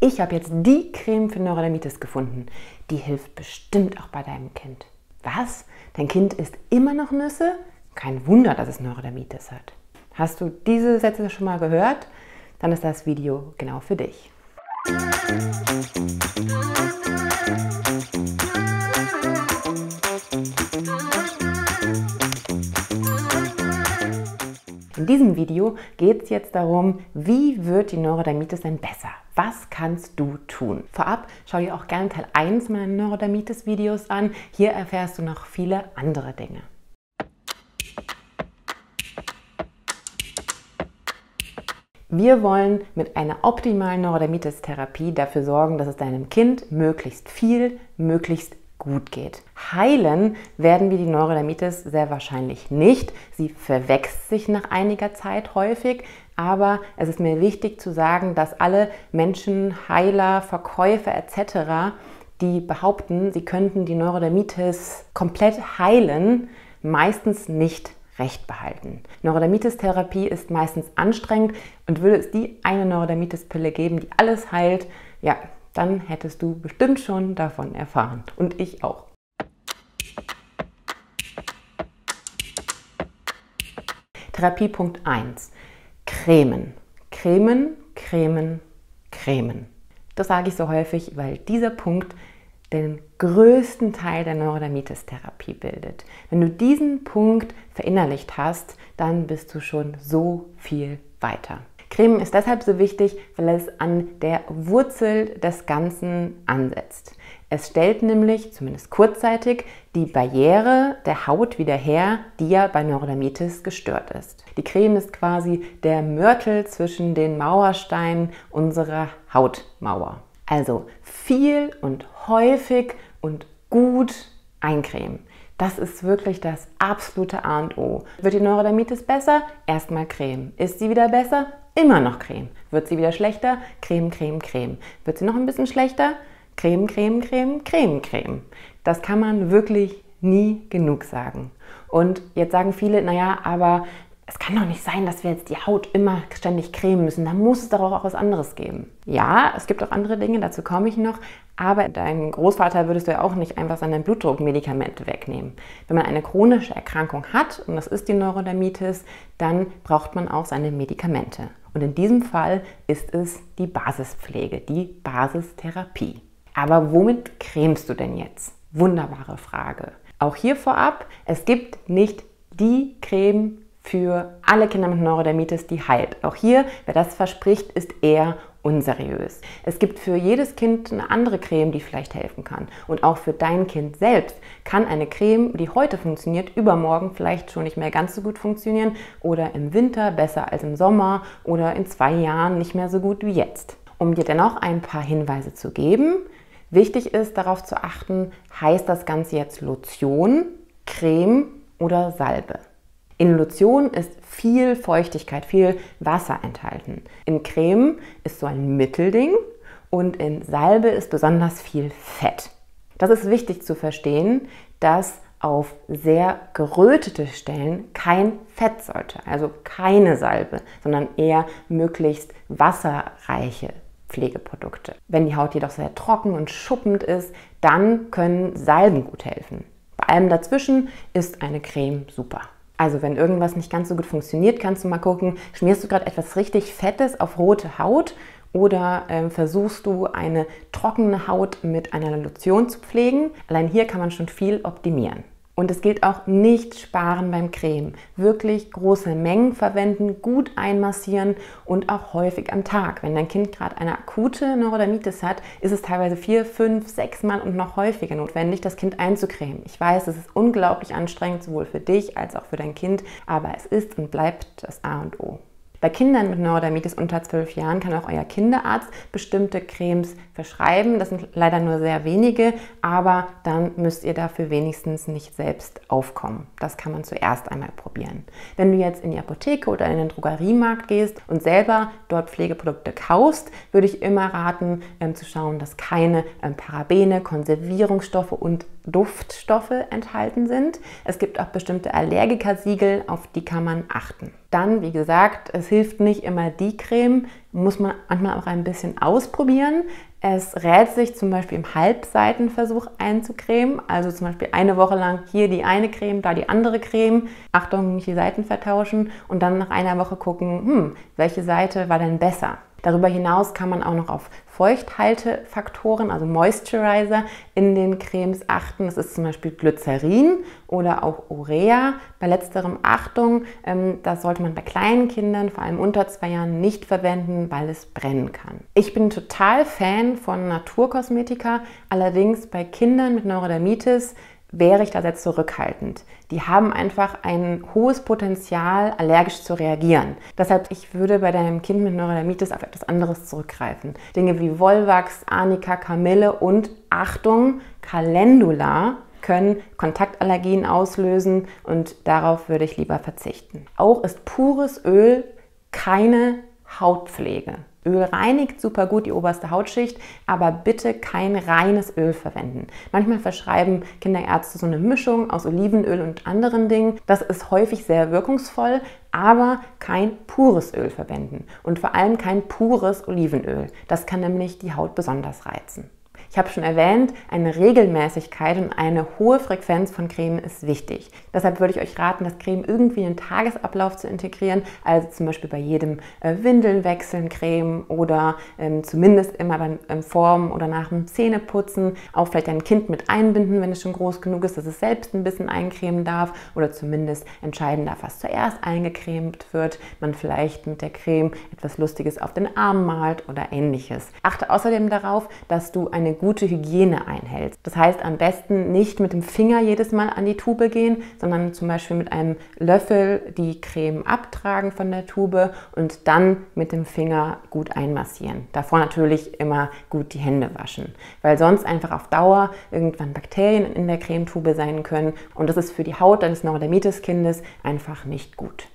Ich habe jetzt die Creme für Neurodermitis gefunden. Die hilft bestimmt auch bei deinem Kind. Was? Dein Kind isst immer noch Nüsse? Kein Wunder, dass es Neurodermitis hat. Hast du diese Sätze schon mal gehört? Dann ist das Video genau für dich. In diesem Video geht es jetzt darum, wie wird die Neurodermitis denn besser? Was kannst du tun? Vorab schau dir auch gerne Teil 1 meiner Neurodermitis-Videos an. Hier erfährst du noch viele andere Dinge. Wir wollen mit einer optimalen Neurodermitis-Therapie dafür sorgen, dass es deinem Kind möglichst viel, möglichst gut geht. Heilen werden wir die Neurodermitis sehr wahrscheinlich nicht. Sie verwächst sich nach einiger Zeit häufig, aber es ist mir wichtig zu sagen, dass alle Menschen, Heiler, Verkäufer etc., die behaupten, sie könnten die Neurodermitis komplett heilen, meistens nicht recht behalten. Neurodermitis-Therapie ist meistens anstrengend und würde es die eine Neurodermitis-Pille geben, die alles heilt, ja, dann hättest du bestimmt schon davon erfahren. Und ich auch. Therapiepunkt 1. Cremen. Cremen, Cremen, Cremen. Das sage ich so häufig, weil dieser Punkt den größten Teil der Neurodermitis-Therapie bildet. Wenn du diesen Punkt verinnerlicht hast, dann bist du schon so viel weiter. Cremen ist deshalb so wichtig, weil es an der Wurzel des Ganzen ansetzt. Es stellt nämlich, zumindest kurzzeitig, die Barriere der Haut wieder her, die ja bei Neurodermitis gestört ist. Die Creme ist quasi der Mörtel zwischen den Mauersteinen unserer Hautmauer. Also viel und häufig und gut eincremen. Das ist wirklich das absolute A und O. Wird die Neurodermitis besser? Erstmal Creme. Ist sie wieder besser? immer noch Creme. Wird sie wieder schlechter? Creme, Creme, Creme. Wird sie noch ein bisschen schlechter? Creme, Creme, Creme, Creme, Creme. Das kann man wirklich nie genug sagen. Und jetzt sagen viele, naja, aber es kann doch nicht sein, dass wir jetzt die Haut immer ständig cremen müssen. Da muss es doch auch was anderes geben. Ja, es gibt auch andere Dinge, dazu komme ich noch. Aber deinem Großvater würdest du ja auch nicht einfach seine Blutdruckmedikamente wegnehmen. Wenn man eine chronische Erkrankung hat, und das ist die Neurodermitis, dann braucht man auch seine Medikamente. Und in diesem Fall ist es die Basispflege, die Basistherapie. Aber womit cremst du denn jetzt? Wunderbare Frage. Auch hier vorab, es gibt nicht die Creme für alle Kinder mit Neurodermitis, die heilt. Auch hier, wer das verspricht, ist eher unseriös. Es gibt für jedes Kind eine andere Creme, die vielleicht helfen kann. Und auch für dein Kind selbst kann eine Creme, die heute funktioniert, übermorgen vielleicht schon nicht mehr ganz so gut funktionieren oder im Winter besser als im Sommer oder in zwei Jahren nicht mehr so gut wie jetzt. Um dir dennoch ein paar Hinweise zu geben, wichtig ist darauf zu achten, heißt das Ganze jetzt Lotion, Creme oder Salbe. In Lotion ist viel Feuchtigkeit, viel Wasser enthalten. In Creme ist so ein Mittelding und in Salbe ist besonders viel Fett. Das ist wichtig zu verstehen, dass auf sehr gerötete Stellen kein Fett sollte, also keine Salbe, sondern eher möglichst wasserreiche Pflegeprodukte. Wenn die Haut jedoch sehr trocken und schuppend ist, dann können Salben gut helfen. Bei allem dazwischen ist eine Creme super. Also wenn irgendwas nicht ganz so gut funktioniert, kannst du mal gucken, schmierst du gerade etwas richtig Fettes auf rote Haut oder äh, versuchst du eine trockene Haut mit einer Lotion zu pflegen. Allein hier kann man schon viel optimieren. Und es gilt auch nicht sparen beim Creme. Wirklich große Mengen verwenden, gut einmassieren und auch häufig am Tag. Wenn dein Kind gerade eine akute Neurodermitis hat, ist es teilweise vier, fünf, sechs Mal und noch häufiger notwendig, das Kind einzucremen. Ich weiß, es ist unglaublich anstrengend, sowohl für dich als auch für dein Kind, aber es ist und bleibt das A und O. Bei Kindern mit Neurodermitis unter 12 Jahren kann auch euer Kinderarzt bestimmte Cremes verschreiben. Das sind leider nur sehr wenige, aber dann müsst ihr dafür wenigstens nicht selbst aufkommen. Das kann man zuerst einmal probieren. Wenn du jetzt in die Apotheke oder in den Drogeriemarkt gehst und selber dort Pflegeprodukte kaufst, würde ich immer raten, ähm, zu schauen, dass keine ähm, Parabene, Konservierungsstoffe und Duftstoffe enthalten sind. Es gibt auch bestimmte Allergikersiegel, auf die kann man achten. Dann, wie gesagt, es hilft nicht immer die Creme, muss man manchmal auch ein bisschen ausprobieren. Es rät sich zum Beispiel im Halbseitenversuch einzucremen, also zum Beispiel eine Woche lang hier die eine Creme, da die andere Creme. Achtung, nicht die Seiten vertauschen und dann nach einer Woche gucken, hm, welche Seite war denn besser. Darüber hinaus kann man auch noch auf Feuchthaltefaktoren, also Moisturizer in den Cremes achten. Das ist zum Beispiel Glycerin oder auch Urea. Bei letzterem Achtung, ähm, das sollte man bei kleinen Kindern, vor allem unter zwei Jahren, nicht verwenden, weil es brennen kann. Ich bin total Fan von Naturkosmetika, allerdings bei Kindern mit Neurodermitis wäre ich da sehr zurückhaltend. Die haben einfach ein hohes Potenzial, allergisch zu reagieren. Deshalb, ich würde bei deinem Kind mit Neurodermitis auf etwas anderes zurückgreifen. Dinge wie Volvax, Arnika, Kamille und Achtung, Calendula können Kontaktallergien auslösen und darauf würde ich lieber verzichten. Auch ist pures Öl keine Hautpflege. Öl reinigt super gut die oberste Hautschicht, aber bitte kein reines Öl verwenden. Manchmal verschreiben Kinderärzte so eine Mischung aus Olivenöl und anderen Dingen. Das ist häufig sehr wirkungsvoll, aber kein pures Öl verwenden und vor allem kein pures Olivenöl. Das kann nämlich die Haut besonders reizen. Ich habe schon erwähnt, eine Regelmäßigkeit und eine hohe Frequenz von Creme ist wichtig. Deshalb würde ich euch raten, das Creme irgendwie in den Tagesablauf zu integrieren, also zum Beispiel bei jedem äh, Windeln wechseln Creme oder ähm, zumindest immer beim ähm, Formen oder nach dem Zähneputzen auch vielleicht ein Kind mit einbinden, wenn es schon groß genug ist, dass es selbst ein bisschen eincremen darf oder zumindest entscheiden darf, was zuerst eingecremt wird. Man vielleicht mit der Creme etwas Lustiges auf den Arm malt oder ähnliches. Achte außerdem darauf, dass du eine gute Hygiene einhältst. Das heißt, am besten nicht mit dem Finger jedes Mal an die Tube gehen, sondern zum Beispiel mit einem Löffel die Creme abtragen von der Tube und dann mit dem Finger gut einmassieren. Davor natürlich immer gut die Hände waschen, weil sonst einfach auf Dauer irgendwann Bakterien in der Cremetube sein können und das ist für die Haut deines Neurodermitis-Kindes einfach nicht gut.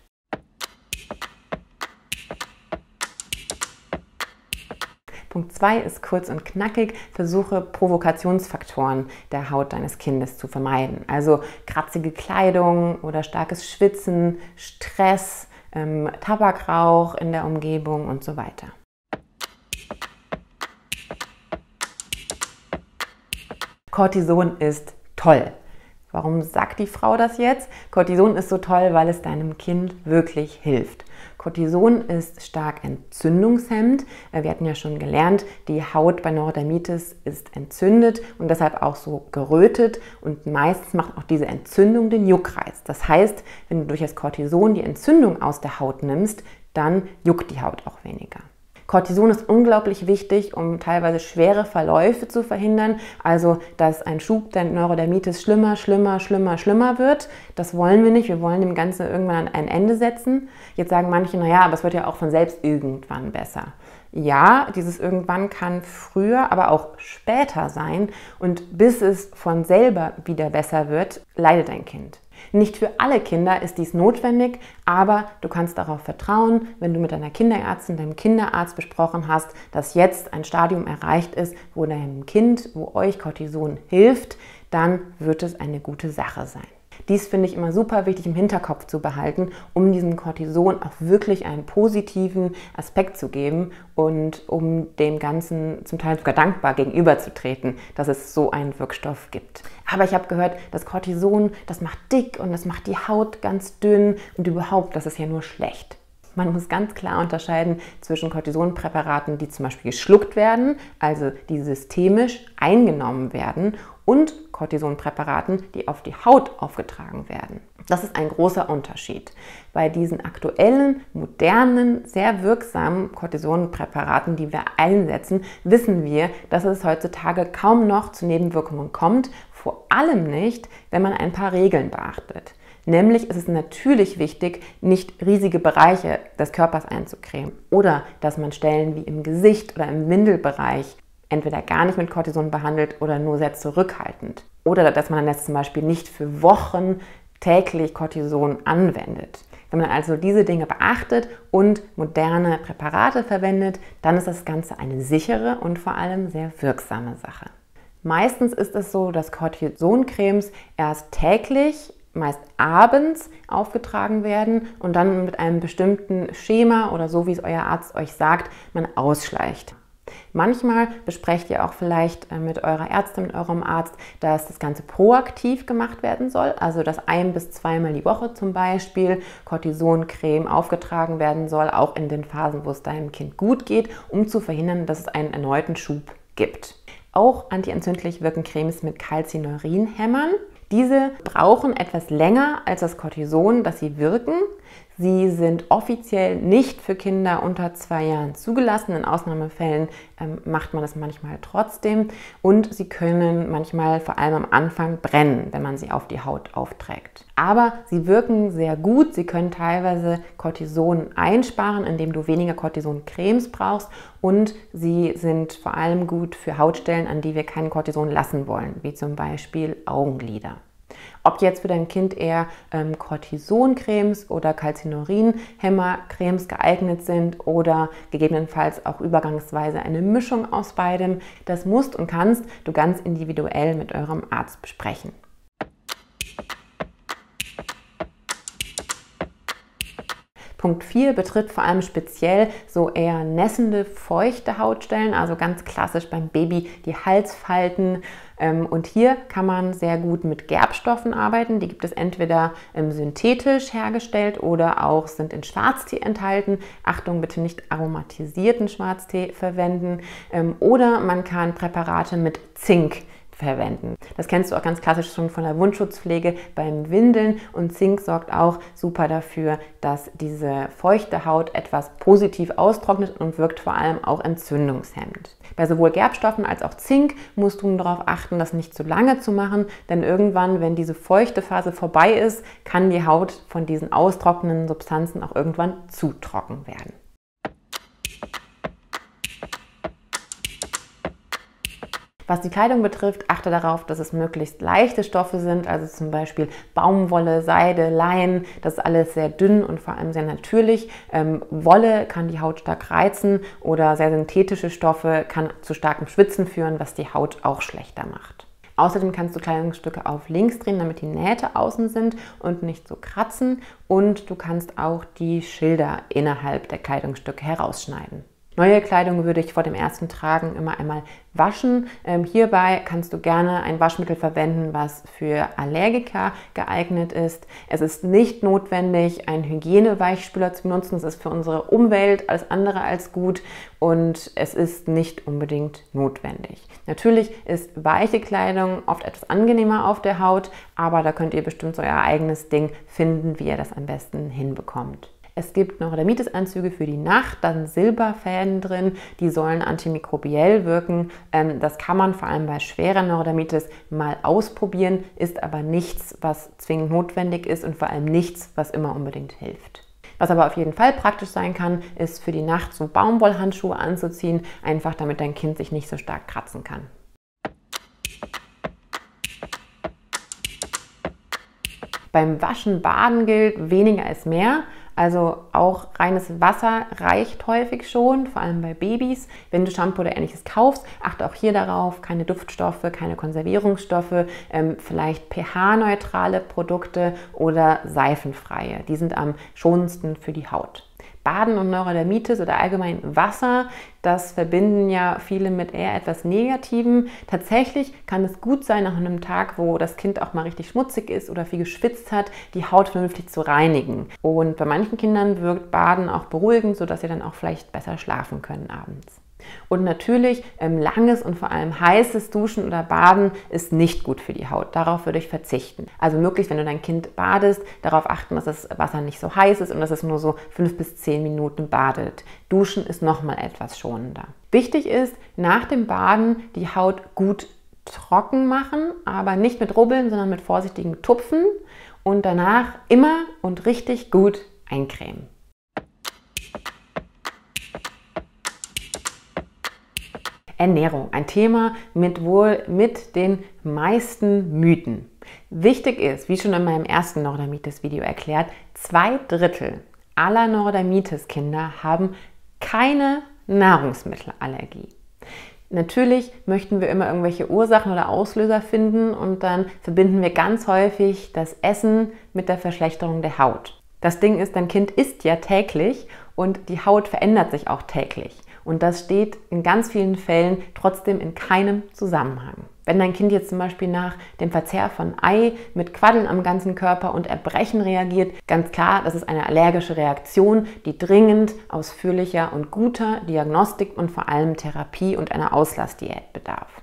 Punkt 2 ist kurz und knackig. Versuche Provokationsfaktoren der Haut deines Kindes zu vermeiden. Also kratzige Kleidung oder starkes Schwitzen, Stress, ähm, Tabakrauch in der Umgebung und so weiter. Cortison ist toll. Warum sagt die Frau das jetzt? Cortison ist so toll, weil es deinem Kind wirklich hilft. Cortison ist stark entzündungshemmend. Äh, wir hatten ja schon gelernt, die Haut bei Neurodermitis ist entzündet und deshalb auch so gerötet und meistens macht auch diese Entzündung den Juckreiz. Das heißt, wenn du durch das Cortison die Entzündung aus der Haut nimmst, dann juckt die Haut auch weniger. Cortison ist unglaublich wichtig, um teilweise schwere Verläufe zu verhindern. Also, dass ein Schub der Neurodermitis schlimmer, schlimmer, schlimmer, schlimmer wird. Das wollen wir nicht. Wir wollen dem Ganzen irgendwann ein Ende setzen. Jetzt sagen manche, naja, aber es wird ja auch von selbst irgendwann besser. Ja, dieses irgendwann kann früher, aber auch später sein. Und bis es von selber wieder besser wird, leidet ein Kind. Nicht für alle Kinder ist dies notwendig, aber du kannst darauf vertrauen, wenn du mit deiner Kinderärztin, deinem Kinderarzt besprochen hast, dass jetzt ein Stadium erreicht ist, wo deinem Kind, wo euch Cortison hilft, dann wird es eine gute Sache sein. Dies finde ich immer super wichtig im Hinterkopf zu behalten, um diesem Cortison auch wirklich einen positiven Aspekt zu geben und um dem Ganzen zum Teil sogar dankbar gegenüberzutreten, dass es so einen Wirkstoff gibt. Aber ich habe gehört, das Cortison, das macht dick und das macht die Haut ganz dünn und überhaupt, das ist ja nur schlecht. Man muss ganz klar unterscheiden zwischen Cortisonpräparaten, die zum Beispiel geschluckt werden, also die systemisch eingenommen werden, und Cortisonpräparaten, die auf die Haut aufgetragen werden. Das ist ein großer Unterschied. Bei diesen aktuellen, modernen, sehr wirksamen Cortisonpräparaten, die wir einsetzen, wissen wir, dass es heutzutage kaum noch zu Nebenwirkungen kommt, vor allem nicht, wenn man ein paar Regeln beachtet. Nämlich ist es natürlich wichtig, nicht riesige Bereiche des Körpers einzucremen oder dass man Stellen wie im Gesicht oder im Windelbereich entweder gar nicht mit Cortison behandelt oder nur sehr zurückhaltend. Oder dass man jetzt zum Beispiel nicht für Wochen täglich Cortison anwendet. Wenn man also diese Dinge beachtet und moderne Präparate verwendet, dann ist das Ganze eine sichere und vor allem sehr wirksame Sache. Meistens ist es so, dass Cortisoncremes erst täglich meist abends aufgetragen werden und dann mit einem bestimmten Schema oder so, wie es euer Arzt euch sagt, man ausschleicht. Manchmal besprecht ihr auch vielleicht äh, mit eurer Ärztin, mit eurem Arzt, dass das Ganze proaktiv gemacht werden soll, also dass ein bis zweimal die Woche zum Beispiel Cortisoncreme aufgetragen werden soll, auch in den Phasen, wo es deinem Kind gut geht, um zu verhindern, dass es einen erneuten Schub gibt. Auch antientzündlich wirken Cremes mit Calcineurinhämmern. Diese brauchen etwas länger als das Cortison, das sie wirken. Sie sind offiziell nicht für Kinder unter zwei Jahren zugelassen. In Ausnahmefällen ähm, macht man das manchmal trotzdem. Und sie können manchmal vor allem am Anfang brennen, wenn man sie auf die Haut aufträgt. Aber sie wirken sehr gut. Sie können teilweise Cortison einsparen, indem du weniger Cortison-Cremes brauchst. Und sie sind vor allem gut für Hautstellen, an die wir kein Cortison lassen wollen, wie zum Beispiel Augenlider. Ob jetzt für dein Kind eher ähm, Cortisoncremes oder Calcineurinhämmercremes geeignet sind oder gegebenenfalls auch übergangsweise eine Mischung aus beidem, das musst und kannst du ganz individuell mit eurem Arzt besprechen. Punkt 4 betrifft vor allem speziell so eher nässende, feuchte Hautstellen, also ganz klassisch beim Baby die Halsfalten. Ähm, und hier kann man sehr gut mit Gerbstoffen arbeiten. Die gibt es entweder ähm, synthetisch hergestellt oder auch sind in Schwarztee enthalten. Achtung, bitte nicht aromatisierten Schwarztee verwenden. Ähm, oder man kann Präparate mit Zink verwenden. Das kennst du auch ganz klassisch schon von der Wundschutzpflege beim Windeln und Zink sorgt auch super dafür, dass diese feuchte Haut etwas positiv austrocknet und wirkt vor allem auch entzündungshemmend. Bei sowohl Gerbstoffen als auch Zink musst du darauf achten, das nicht zu lange zu machen, denn irgendwann, wenn diese feuchte Phase vorbei ist, kann die Haut von diesen austrocknenden Substanzen auch irgendwann zu trocken werden. Was die Kleidung betrifft, achte darauf, dass es möglichst leichte Stoffe sind, also zum Beispiel Baumwolle, Seide, Leinen. Das ist alles sehr dünn und vor allem sehr natürlich. Ähm, Wolle kann die Haut stark reizen oder sehr synthetische Stoffe kann zu starkem Schwitzen führen, was die Haut auch schlechter macht. Außerdem kannst du Kleidungsstücke auf links drehen, damit die Nähte außen sind und nicht so kratzen. Und du kannst auch die Schilder innerhalb der Kleidungsstücke herausschneiden. Neue Kleidung würde ich vor dem ersten Tragen immer einmal waschen. Ähm, hierbei kannst du gerne ein Waschmittel verwenden, was für Allergiker geeignet ist. Es ist nicht notwendig, einen Hygieneweichspüler zu benutzen. Das ist für unsere Umwelt alles andere als gut und es ist nicht unbedingt notwendig. Natürlich ist weiche Kleidung oft etwas angenehmer auf der Haut, aber da könnt ihr bestimmt so euer eigenes Ding finden, wie ihr das am besten hinbekommt. Es gibt Neurodermitis-Anzüge für die Nacht, da sind Silberfäden drin, die sollen antimikrobiell wirken. Ähm, das kann man vor allem bei schwerer Neurodermitis mal ausprobieren, ist aber nichts, was zwingend notwendig ist und vor allem nichts, was immer unbedingt hilft. Was aber auf jeden Fall praktisch sein kann, ist für die Nacht so Baumwollhandschuhe anzuziehen, einfach damit dein Kind sich nicht so stark kratzen kann. Beim Waschen, Baden gilt, weniger ist mehr. Also auch reines Wasser reicht häufig schon, vor allem bei Babys. Wenn du Shampoo oder ähnliches kaufst, achte auch hier darauf, keine Duftstoffe, keine Konservierungsstoffe, ähm, vielleicht pH-neutrale Produkte oder seifenfreie. Die sind am schonendsten für die Haut. Baden und Neurodermitis oder allgemein Wasser, das verbinden ja viele mit eher etwas Negativem. Tatsächlich kann es gut sein, nach einem Tag, wo das Kind auch mal richtig schmutzig ist oder viel geschwitzt hat, die Haut vernünftig zu reinigen. Und bei manchen Kindern wirkt Baden auch beruhigend, sodass sie dann auch vielleicht besser schlafen können abends. Und natürlich ähm, langes und vor allem heißes Duschen oder Baden ist nicht gut für die Haut. Darauf würde ich verzichten. Also möglichst, wenn du dein Kind badest, darauf achten, dass das Wasser nicht so heiß ist und dass es nur so fünf bis zehn Minuten badet. Duschen ist nochmal etwas schonender. Wichtig ist, nach dem Baden die Haut gut trocken machen, aber nicht mit Rubbeln, sondern mit vorsichtigen Tupfen und danach immer und richtig gut eincremen. Ernährung, ein Thema mit wohl mit den meisten Mythen. Wichtig ist, wie schon in meinem ersten Neurodermitis-Video erklärt, zwei Drittel aller Neurodermitis-Kinder haben keine Nahrungsmittelallergie. Natürlich möchten wir immer irgendwelche Ursachen oder Auslöser finden und dann verbinden wir ganz häufig das Essen mit der Verschlechterung der Haut. Das Ding ist, dein Kind isst ja täglich und die Haut verändert sich auch täglich. Und das steht in ganz vielen Fällen trotzdem in keinem Zusammenhang. Wenn dein Kind jetzt zum Beispiel nach dem Verzehr von Ei mit Quaddeln am ganzen Körper und Erbrechen reagiert, ganz klar, das ist eine allergische Reaktion, die dringend ausführlicher und guter Diagnostik und vor allem Therapie und einer Auslassdiät bedarf.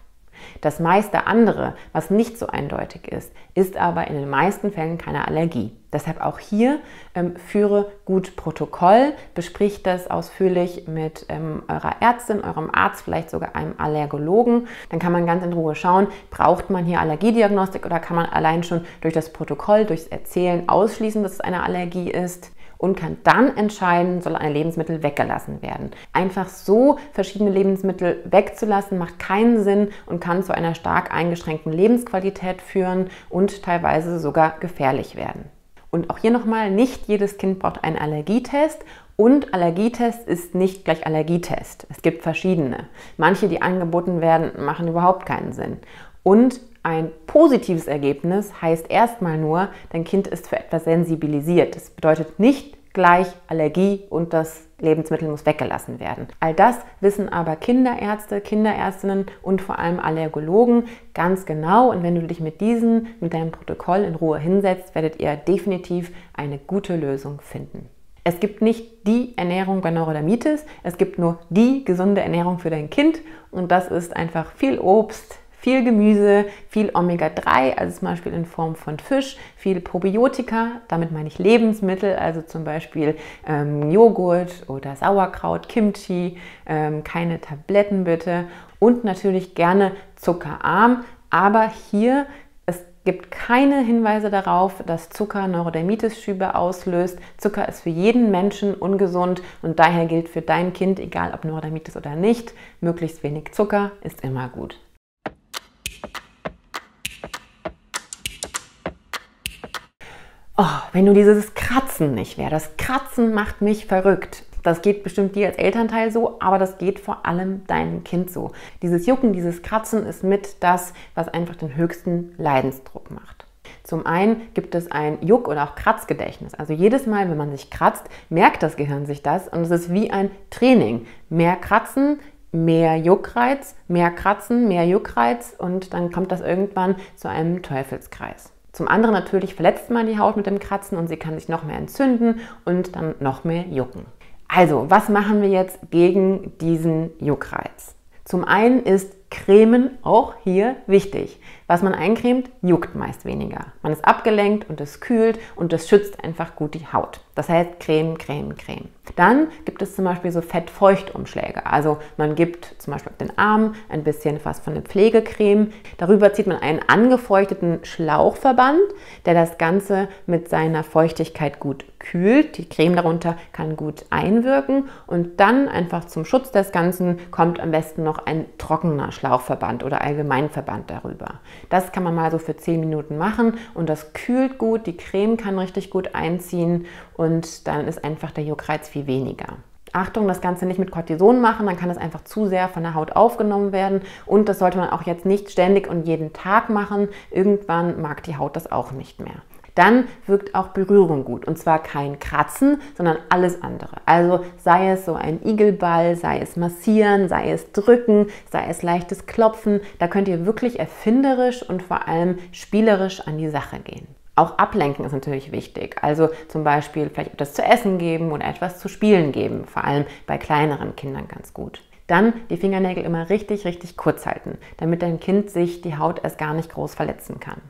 Das meiste andere, was nicht so eindeutig ist, ist aber in den meisten Fällen keine Allergie. Deshalb auch hier ähm, führe gut Protokoll, besprich das ausführlich mit ähm, eurer Ärztin, eurem Arzt, vielleicht sogar einem Allergologen. Dann kann man ganz in Ruhe schauen, braucht man hier Allergiediagnostik oder kann man allein schon durch das Protokoll, durchs Erzählen ausschließen, dass es eine Allergie ist und kann dann entscheiden, soll ein Lebensmittel weggelassen werden. Einfach so verschiedene Lebensmittel wegzulassen macht keinen Sinn und kann zu einer stark eingeschränkten Lebensqualität führen und teilweise sogar gefährlich werden. Und auch hier nochmal, nicht jedes Kind braucht einen Allergietest und Allergietest ist nicht gleich Allergietest. Es gibt verschiedene. Manche, die angeboten werden, machen überhaupt keinen Sinn. Und ein positives Ergebnis heißt erstmal nur, dein Kind ist für etwas sensibilisiert. Das bedeutet nicht gleich Allergie und das Lebensmittel muss weggelassen werden. All das wissen aber Kinderärzte, Kinderärztinnen und vor allem Allergologen ganz genau. Und wenn du dich mit diesen, mit deinem Protokoll in Ruhe hinsetzt, werdet ihr definitiv eine gute Lösung finden. Es gibt nicht die Ernährung bei Neurodermitis, es gibt nur die gesunde Ernährung für dein Kind und das ist einfach viel Obst, viel Gemüse, viel Omega-3, also zum Beispiel in Form von Fisch, viel Probiotika, damit meine ich Lebensmittel, also zum Beispiel ähm, Joghurt oder Sauerkraut, Kimchi, ähm, keine Tabletten bitte und natürlich gerne zuckerarm, aber hier es gibt keine Hinweise darauf, dass Zucker Neurodermitis-Schübe auslöst. Zucker ist für jeden Menschen ungesund und daher gilt für dein Kind, egal ob Neurodermitis oder nicht, möglichst wenig Zucker ist immer gut. Oh, wenn du dieses Kratzen nicht wäre. Das Kratzen macht mich verrückt. Das geht bestimmt dir als Elternteil so, aber das geht vor allem deinem Kind so. Dieses Jucken, dieses Kratzen ist mit das, was einfach den höchsten Leidensdruck macht. Zum einen gibt es ein Juck- oder auch Kratzgedächtnis. Also jedes Mal, wenn man sich kratzt, merkt das Gehirn sich das und es ist wie ein Training. Mehr kratzen, mehr Juckreiz, mehr kratzen, mehr Juckreiz und dann kommt das irgendwann zu einem Teufelskreis. Zum anderen natürlich verletzt man die Haut mit dem Kratzen und sie kann sich noch mehr entzünden und dann noch mehr jucken. Also, was machen wir jetzt gegen diesen Juckreiz? Zum einen ist Cremen auch hier wichtig. Was man eincremt, juckt meist weniger. Man ist abgelenkt und es kühlt und es schützt einfach gut die Haut. Das heißt Creme, Creme, Creme. Dann gibt es zum Beispiel so Fett-Feucht-Umschläge. Also man gibt zum Beispiel auf den Arm ein bisschen was von der Pflegecreme. Darüber zieht man einen angefeuchteten Schlauchverband, der das Ganze mit seiner Feuchtigkeit gut kühlt. Die Creme darunter kann gut einwirken und dann einfach zum Schutz des Ganzen kommt am besten noch ein trockener Schlauchverband oder Allgemeinverband darüber. Das kann man mal so für 10 Minuten machen und das kühlt gut, die Creme kann richtig gut einziehen und dann ist einfach der Juckreiz viel weniger. Achtung, das Ganze nicht mit Cortison machen, dann kann es einfach zu sehr von der Haut aufgenommen werden und das sollte man auch jetzt nicht ständig und jeden Tag machen. Irgendwann mag die Haut das auch nicht mehr. Dann wirkt auch Berührung gut. Und zwar kein Kratzen, sondern alles andere. Also sei es so ein Igelball, sei es massieren, sei es drücken, sei es leichtes Klopfen. Da könnt ihr wirklich erfinderisch und vor allem spielerisch an die Sache gehen. Auch ablenken ist natürlich wichtig. Also zum Beispiel vielleicht etwas zu essen geben oder etwas zu spielen geben. Vor allem bei kleineren Kindern ganz gut. Dann die Fingernägel immer richtig, richtig kurz halten, damit dein Kind sich die Haut erst gar nicht groß verletzen kann.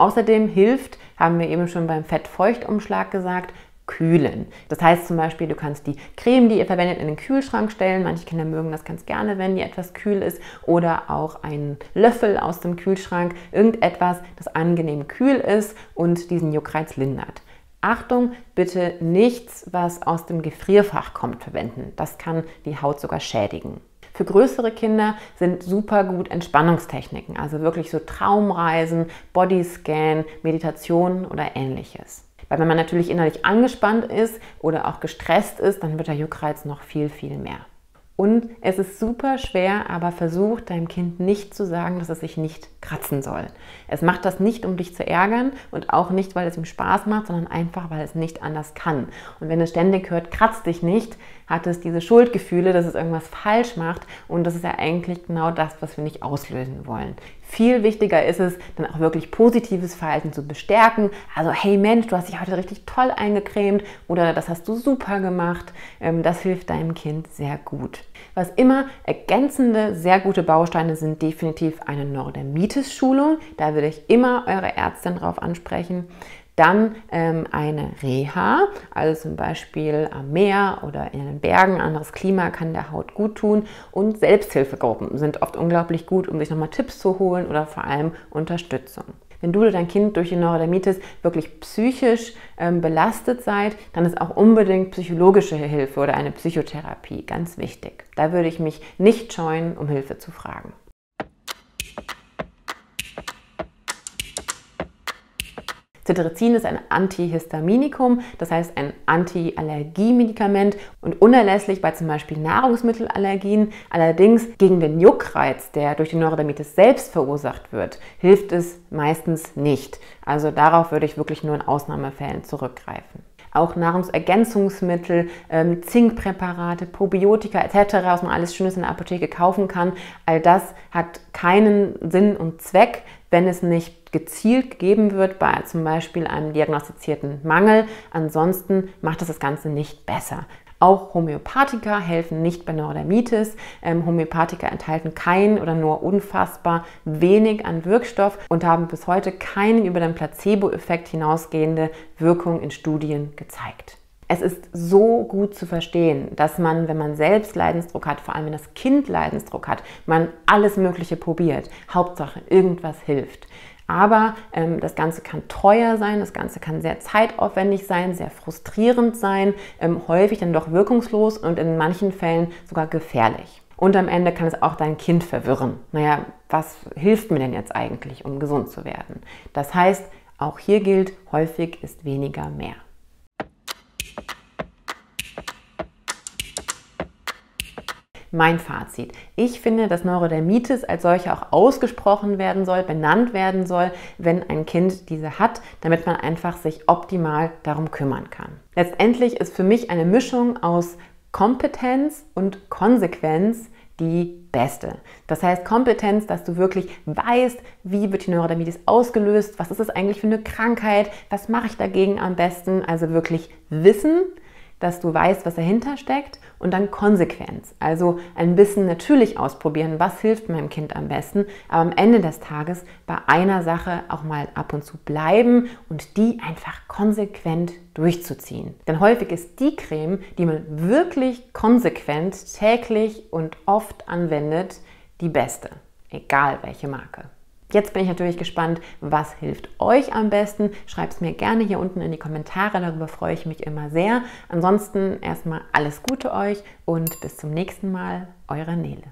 Außerdem hilft, haben wir eben schon beim Fettfeuchtumschlag gesagt, kühlen. Das heißt zum Beispiel, du kannst die Creme, die ihr verwendet, in den Kühlschrank stellen. Manche Kinder mögen das ganz gerne, wenn die etwas kühl ist. Oder auch einen Löffel aus dem Kühlschrank. Irgendetwas, das angenehm kühl ist und diesen Juckreiz lindert. Achtung, bitte nichts, was aus dem Gefrierfach kommt, verwenden. Das kann die Haut sogar schädigen. Für größere Kinder sind super gut Entspannungstechniken, also wirklich so Traumreisen, Bodyscan, Meditation oder ähnliches. Weil wenn man natürlich innerlich angespannt ist oder auch gestresst ist, dann wird der Juckreiz noch viel, viel mehr. Und es ist super schwer, aber versuch deinem Kind nicht zu sagen, dass es sich nicht kratzen soll. Es macht das nicht, um dich zu ärgern und auch nicht, weil es ihm Spaß macht, sondern einfach, weil es nicht anders kann. Und wenn es ständig hört, kratz dich nicht, hat es diese Schuldgefühle, dass es irgendwas falsch macht und das ist ja eigentlich genau das, was wir nicht auslösen wollen. Viel wichtiger ist es, dann auch wirklich positives Verhalten zu bestärken. Also, hey Mensch, du hast dich heute richtig toll eingecremt oder das hast du super gemacht. Ähm, das hilft deinem Kind sehr gut. Was immer ergänzende, sehr gute Bausteine sind definitiv eine Neurodermitis-Schulung. Da würde ich immer eure Ärztin drauf ansprechen. Dann ähm, eine Reha, also zum Beispiel am Meer oder in den Bergen, anderes Klima kann der Haut gut tun. Und Selbsthilfegruppen sind oft unglaublich gut, um sich nochmal Tipps zu holen oder vor allem Unterstützung. Wenn du oder dein Kind durch die Neurodermitis wirklich psychisch ähm, belastet seid, dann ist auch unbedingt psychologische Hilfe oder eine Psychotherapie ganz wichtig. Da würde ich mich nicht scheuen, um Hilfe zu fragen. Cetirizin ist ein Antihistaminikum, das heißt ein Antiallergiemedikament und unerlässlich bei zum Beispiel Nahrungsmittelallergien. Allerdings gegen den Juckreiz, der durch die Neurodermitis selbst verursacht wird, hilft es meistens nicht. Also darauf würde ich wirklich nur in Ausnahmefällen zurückgreifen auch Nahrungsergänzungsmittel, ähm, Zinkpräparate, Probiotika etc., was man alles Schönes in der Apotheke kaufen kann. All das hat keinen Sinn und Zweck, wenn es nicht gezielt gegeben wird bei zum Beispiel einem diagnostizierten Mangel. Ansonsten macht es das Ganze nicht besser. Auch Homöopathika helfen nicht bei Neurodermitis. Ähm, Homöopathika enthalten kein oder nur unfassbar wenig an Wirkstoff und haben bis heute keine über den Placebo-Effekt hinausgehende Wirkung in Studien gezeigt. Es ist so gut zu verstehen, dass man, wenn man selbst Leidensdruck hat, vor allem wenn das Kind Leidensdruck hat, man alles Mögliche probiert. Hauptsache, irgendwas hilft. Aber ähm, das Ganze kann teuer sein, das Ganze kann sehr zeitaufwendig sein, sehr frustrierend sein, ähm, häufig dann doch wirkungslos und in manchen Fällen sogar gefährlich. Und am Ende kann es auch dein Kind verwirren. Naja, was hilft mir denn jetzt eigentlich, um gesund zu werden? Das heißt, auch hier gilt, häufig ist weniger mehr. Mein Fazit. Ich finde, dass Neurodermitis als solche auch ausgesprochen werden soll, benannt werden soll, wenn ein Kind diese hat, damit man einfach sich optimal darum kümmern kann. Letztendlich ist für mich eine Mischung aus Kompetenz und Konsequenz die beste. Das heißt Kompetenz, dass du wirklich weißt, wie wird die Neurodermitis ausgelöst, was ist es eigentlich für eine Krankheit, was mache ich dagegen am besten, also wirklich Wissen, dass du weißt, was dahinter steckt und dann Konsequenz. Also ein bisschen natürlich ausprobieren, was hilft meinem Kind am besten, aber am Ende des Tages bei einer Sache auch mal ab und zu bleiben und die einfach konsequent durchzuziehen. Denn häufig ist die Creme, die man wirklich konsequent täglich und oft anwendet, die beste, egal welche Marke. Jetzt bin ich natürlich gespannt, was hilft euch am besten. Schreibt es mir gerne hier unten in die Kommentare, darüber freue ich mich immer sehr. Ansonsten erstmal alles Gute euch und bis zum nächsten Mal, eure Nele.